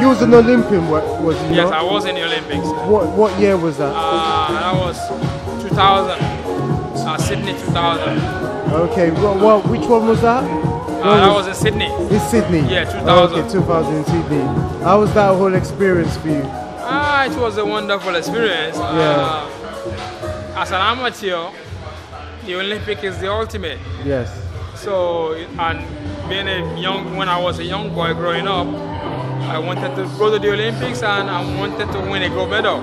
You was an Olympian, wa- was you Yes, not? I was in the Olympics. What what year was that? Uh, that was 2000. Uh, Sydney 2000. Okay, what, what which one was that? Uh, that was in Sydney. in Sydney. Yeah, 2000. Okay, 2000 in Sydney. How was that whole experience for you? Ah, it was a wonderful experience. Uh, as an amateur, the Olympic is the ultimate. Yes. So, and being a young, when I was a young boy growing up, I wanted to go to the Olympics and I wanted to win a gold medal.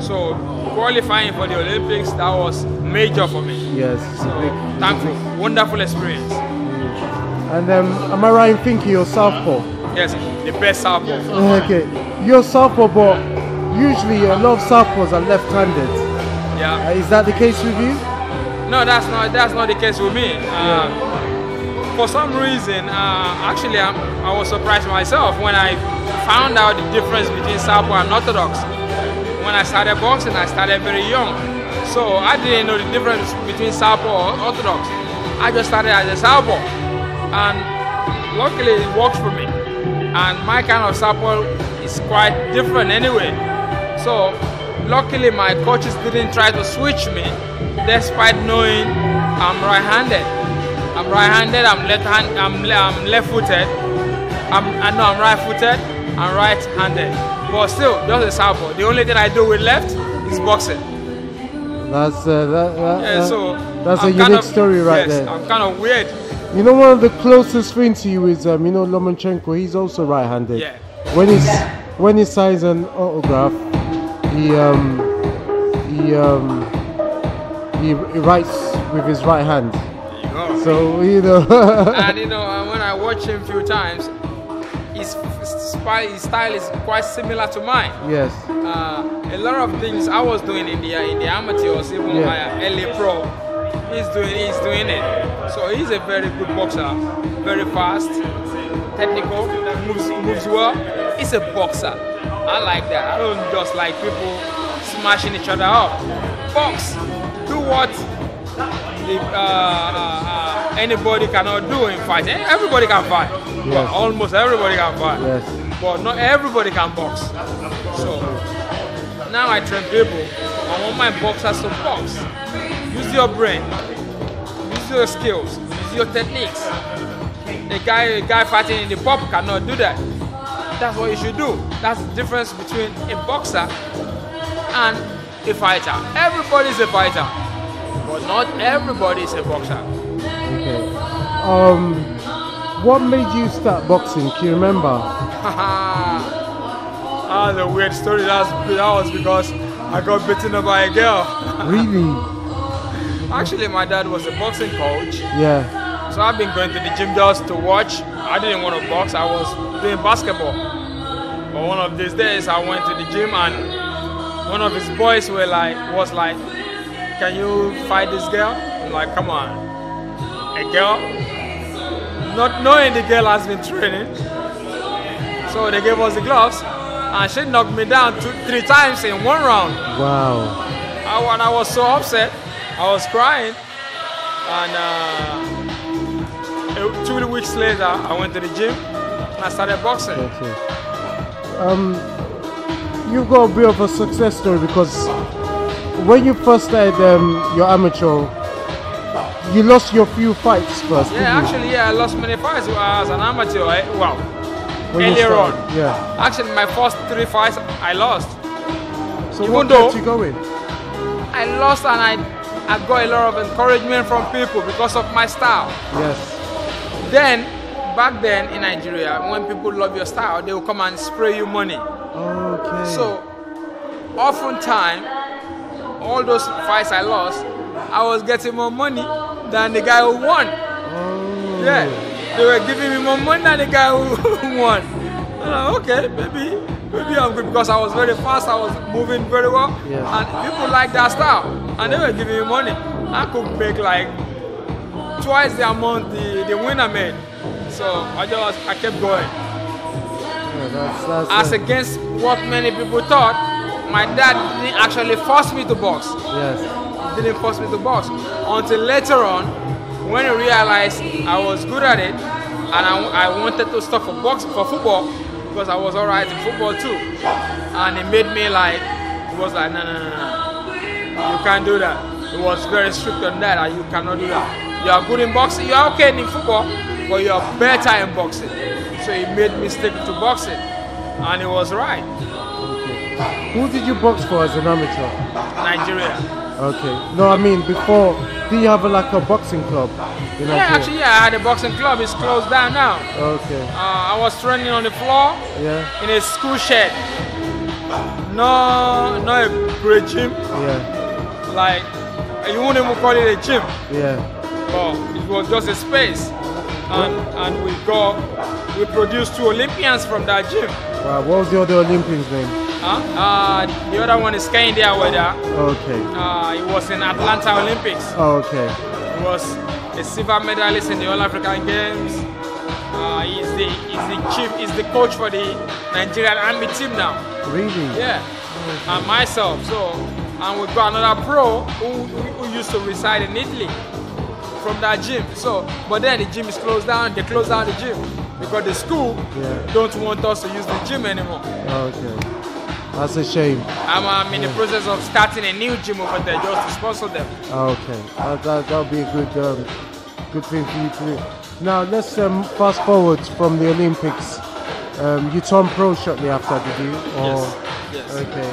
So, qualifying for the Olympics, that was major for me. Yes. So, thankful, wonderful experience. And um, am I right in thinking you're southpaw? Yes, the best southpaw. Okay, you're southpaw, but usually a lot of southpaws are left-handed. Yeah. Uh, is that the case with you? No, that's not that's not the case with me. Uh, For some reason, uh, actually, I'm, I was surprised myself when I found out the difference between Southpaw and Orthodox. When I started boxing, I started very young, so I didn't know the difference between Southpaw and Orthodox. I just started as a Southpaw, and luckily it worked for me. And my kind of Southpaw is quite different anyway. So luckily my coaches didn't try to switch me despite knowing I'm right-handed. I'm right-handed, I'm left hand I'm, le- I'm left-footed. I'm I know I'm right-footed, I'm right-handed. But still, just a southpaw. The only thing I do with left is boxing. That's uh, that, that, Yeah, that- so that's a I'm unique of- story right yes, there. I'm kind of weird. You know, one of the closest friends to you is um, you know Lomachenko. He's also right-handed. Yeah. When he's when he signs an autograph, he um he um he, he writes with his right hand. There you go. So you know. and you know, uh, when I watch him a few times, his, his style is quite similar to mine. yes. Uh, a lot of things I was doing in the in the amateurs, even Yeah. uh, LA Pro, he's doing he's doing it. So he's a very good boxer, very fast, technical, moves moves well. He's a boxer. I like that. I don't just like people smashing each other up. Box, do what the, uh, uh, uh, anybody cannot do in fight. Eh, Everybody can fight. Yes. Well, almost everybody can fight. Yes. But not everybody can box. So now I train people. I want my boxers to box. Use your brain. Use your skills. Use your techniques. The guy, a guy fighting in the pub cannot do that. That's what you should do. That's the difference between a boxer and a fighter. Everybody's a fighter, but not everybody is a boxer. Okay. Um, what made you start boxing? Can you remember? Ah, the weird story. That's, that was because I got beaten up by a girl. Really? Actually, my dad was a boxing coach, Yeah. so I've been going to the gym just to watch. I didn't want to box. I was doing basketball. But one of these days, I went to the gym and one of his boys were like, was like, "Can you fight this girl?" I'm like, "Come on, a girl." Not knowing the girl has been training, so they gave us the gloves, and she knocked me down two, three times in one round. Wow. I, when I was so upset, I was crying, and uh, two weeks later, I went to the gym and I started boxing. It. Um, you've got a bit of a success story because when you first started um, your amateur, you lost your few fights first. Yeah, actually, yeah, I lost many fights as an amateur. eh, Wow. When earlier on. Yeah. Actually, my first three fights, I lost. So Even what though- kept you going? I lost and I, I got a lot of encouragement from people because of my style. Yes. Then, back then in Nigeria, when people love your style, they will come and spray you money. Okay. So, oftentimes, all those fights I lost, I was getting more money than the guy who won. Oh. Yeah, they were giving me more money than the guy who won. Like, okay, maybe, maybe I'm good because I was very fast, I was moving very well, and people like that style, and they were giving me money. I could make like twice the amount the, the winner made. So I just I kept going. Yeah, that's, that's As uh, against what many people thought, my dad didn't actually force me to box. yes. Didn't force me to box until later on, when I realized I was good at it, and I, I wanted to stop for boxing for football. because I was alright in football too, and it made me like it was like no no no no, you can't do that. It was very strict on that, and you cannot do that. You are good in boxing, you are okay in football, but you are better in boxing. So it made me stick to boxing, and it was right. Who did you box for as an amateur? Nigeria. Okay. No, I mean before. Do you have a, like a boxing club? in Yeah, Nigeria? actually, yeah, I had a boxing club. It's closed down now. Okay. Uh, I was training on the floor Yeah. in a school shed. No, not a great gym. Yeah. Like you wouldn't even call it a gym, Yeah. but it was just a space. And and we got we produced two Olympians from that gym. Wow. What was the other Olympians name? Huh? Uh, the other one is Kehinde Aweda. Okay. Uh, he was in Atlanta Olympics. Okay. He was a silver medalist in the All African Games. Uh, he's the he's the chief, he's the coach for the Nigerian Army team now. Really? Yeah, and myself. So, and we got another pro who, who, who used to reside in Italy from that gym. So, but then the gym is closed down. They closed down the gym because the school Yeah. don't want us to use the gym anymore. Okay. That's a shame. I'm, I'm in the process of starting a new gym over there just to sponsor them. Okay. That that that'll be a good um, good thing for you to do. Now let's um, fast forward from the Olympics. Um, you turned pro shortly after, did you? Or, Yes. Okay.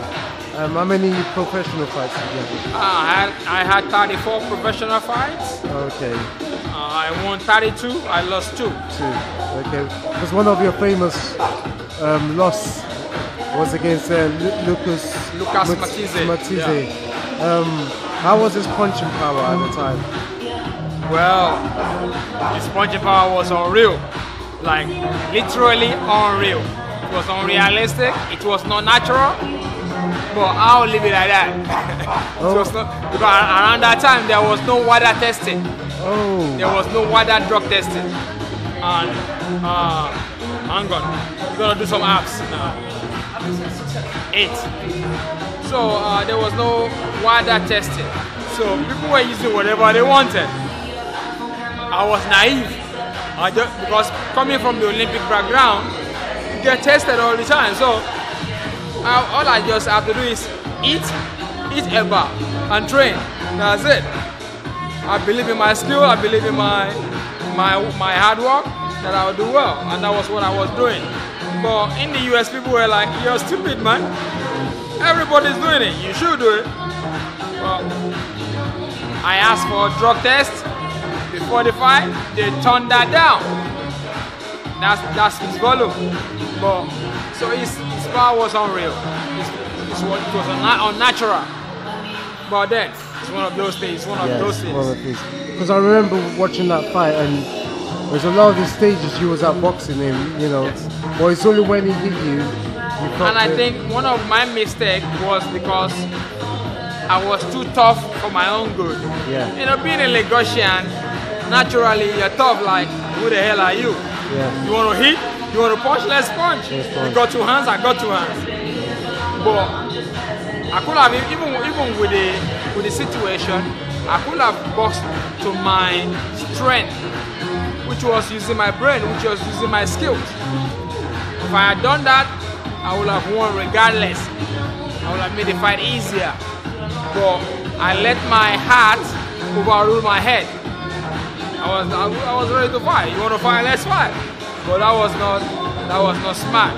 Um, how many professional fights did you have? Uh, I had I had 34 professional fights. Okay. Uh, I won 32. I lost two. Two. Okay. Because one of your famous um, loss was against uh, Lu- Lucas Lucas Mat- Matthysse, Matthysse. Um, how was his punching power at the time? Well, his punching power was unreal. Like, literally unreal. It was unrealistic. It was not natural. But I'll leave it like that. it was not, because around that time, there was no WADA testing. Oh. There was no WADA drug testing. And, uh, hang on. We're gonna do some apps now. Eight. So uh, there was no WADA testing. So people were using whatever they wanted. I was naive. I just, because coming from the Olympic background, you get tested all the time. So I, all I just have to do is eat, eat ever, and train. That's it. I believe in my skill. I believe in my my my hard work that I will do well, and that was what I was doing. But in the US, people were like, "You're stupid, man. Everybody's doing it. You should do it." Well, I asked for a drug test before the fight. They turned that down. That's that's his volume. But so his, his power was unreal. It's, what- it was unna- unnatural. But then it's one of those things. One of Yeah, those things. one of these. Because I remember watching that fight, and there's a lot of the stages you was at boxing him, you know. Yes. But it's only when he hit you. you And I think one of my mistakes was because I was too tough for my own good. Yeah. You know, being a Lagosian, naturally you're tough. Like, who the hell are you? Yeah. You want to hit? You want to punch? Let's punch. Let's You got two hands. I got two hands. But I could have even even with the with the situation, I could have boxed to my strength, which was using my brain, which was using my skills. If I had done that, I would have won regardless. I would have made the fight easier. But I let my heart overrule my head. I was I, was ready to fight. You want to fight? Let's fight. But that was not that was not smart.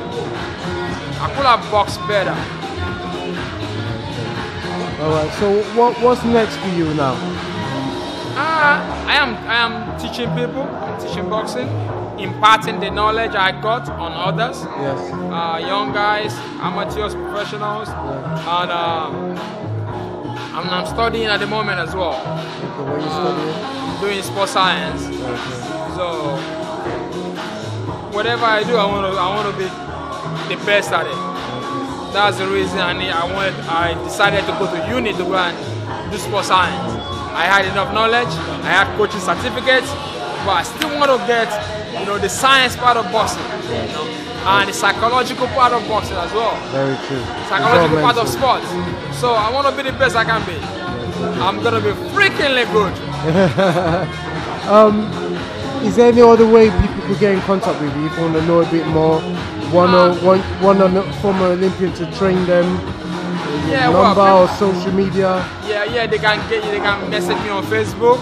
I could have boxed better. All right. So what what's next for you now? Uh, I am I am teaching people. I'm teaching boxing, imparting the knowledge I got on others. Yes. uh, young guys, amateurs, professionals, and uh, I'm, I'm studying at the moment as well. Okay, what you studying? Doing sports science. Okay. So whatever I do, I want to I want to be the best at it. That's the reason I need, I wanted I decided to go to uni to go and do sports science. I had enough knowledge, I had coaching certificates, but I still want to get you know the science part of boxing, you know, and the psychological part of boxing as well. Very true. Psychological part of sports. So I want to be the best I can be. I'm gonna be freakingly good. Is there any other way people could get in contact with you if you want to know a bit more Uh, a want, want a former Olympian to train them? Yeah, well, number or social media? Yeah, yeah, they can get you, they can message me on Facebook.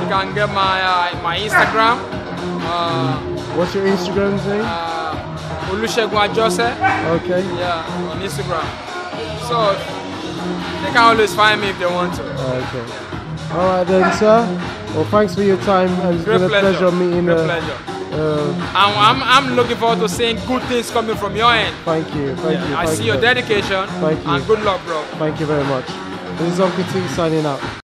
They can get my uh, my Instagram. Uh, What's your Instagram name? uh, Olusegun Ajose. Okay. Yeah, on Instagram. So they can always find me if they want to. Okay. All right then, sir. Well, thanks for your time, and it's Great been a pleasure. pleasure meeting. Great uh, pleasure. Uh, I'm, I'm, I'm looking forward to seeing good things coming from your end. thank you. Thank Yeah, you. I thank see you. your dedication Thank you. and good luck, bro. Thank you very much. This is Uncle T signing out.